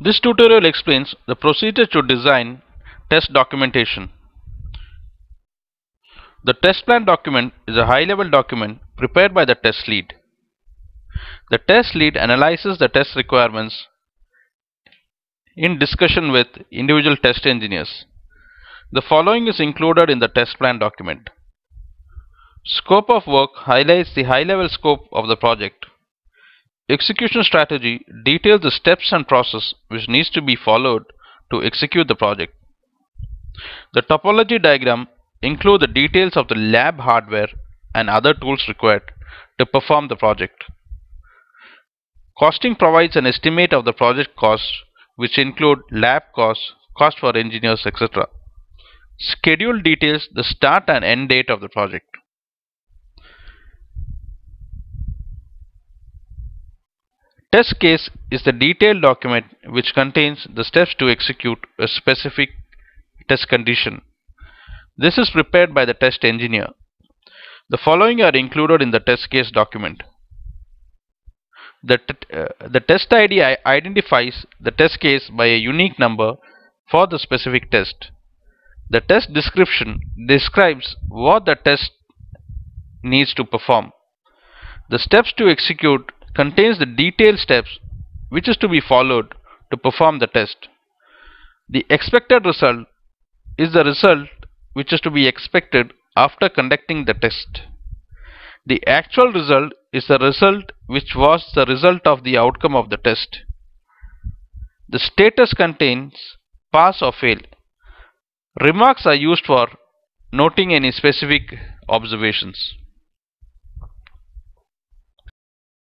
This tutorial explains the procedure to design test documentation. The test plan document is a high-level document prepared by the test lead. The test lead analyzes the test requirements in discussion with individual test engineers. The following is included in the test plan document. Scope of work highlights the high-level scope of the project. Execution strategy details the steps and process which needs to be followed to execute the project. The topology diagram includes the details of the lab hardware and other tools required to perform the project. Costing provides an estimate of the project costs which include lab costs, cost for engineers, etc. Schedule details the start and end date of the project. Test case is the detailed document which contains the steps to execute a specific test condition. This is prepared by the test engineer. The following are included in the test case document. The, uh, the test ID identifies the test case by a unique number for the specific test. The test description describes what the test needs to perform. The steps to execute contains the detailed steps which is to be followed to perform the test. The expected result is the result which is to be expected after conducting the test. The actual result is the result which was the result of the outcome of the test. The status contains pass or fail. Remarks are used for noting any specific observations.